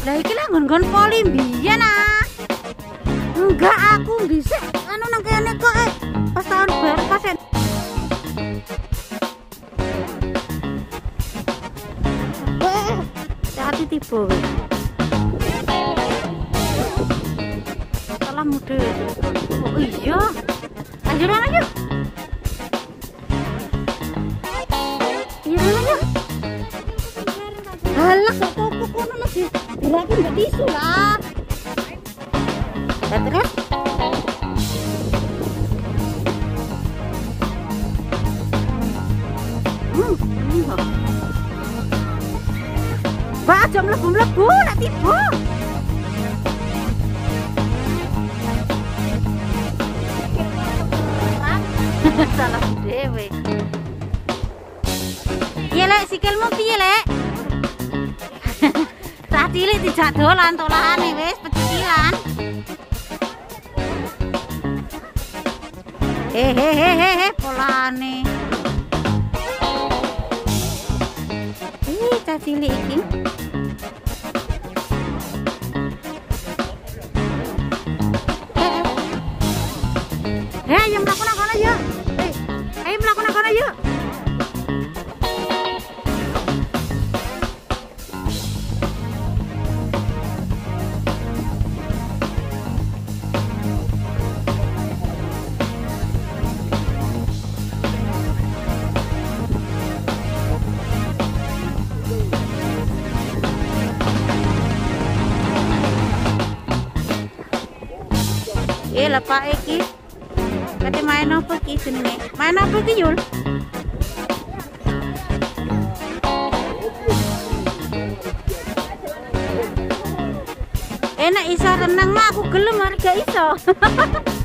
Lah iki lah nggon-nggon poli mbiyen ah. Enggak aku bisa anu nang kene kok eh. Pas tahun baru pas eh. Hati tiba weh. Salah muda. Oh iya. Lanjut aja. Iya aja. Kono lagi. Gerakin gak tisu lah. Terus? Hmm, tiba. Salah dhewe. Piye lek sikilmu piye lek? Cilik dijak dolan tolakane wis pecicilan. Hehehehe polane. Ih, cah cilik iki. Eh, ayo melakukan Eh, lepak iki. Kate main apa iki jenenge? Main apa iki, Yul? Enak iso renang mah aku gelem harga iso.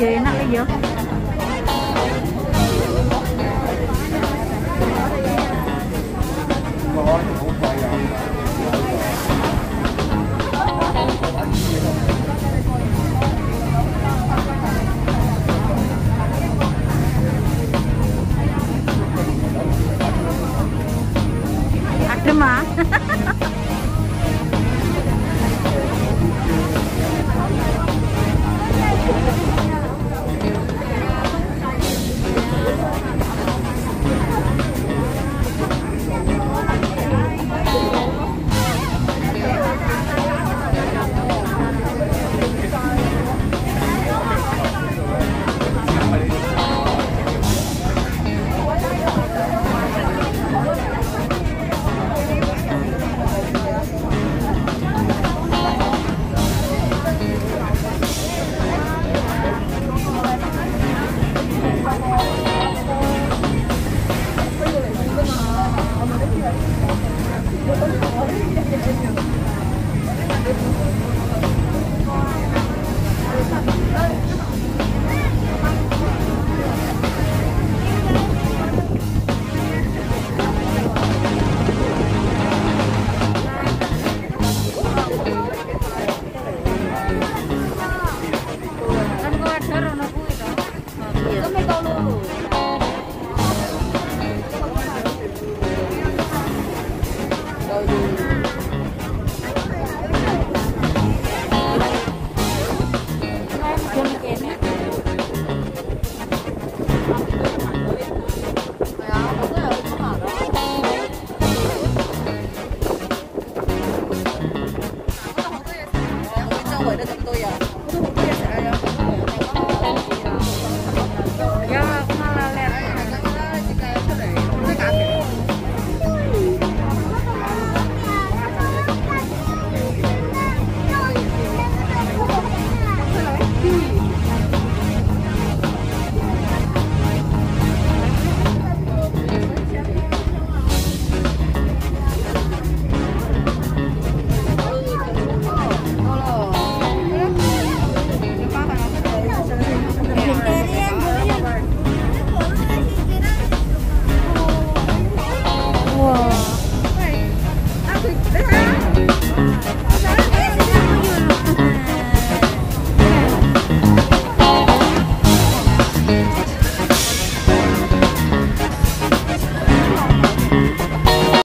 gì nó cái gì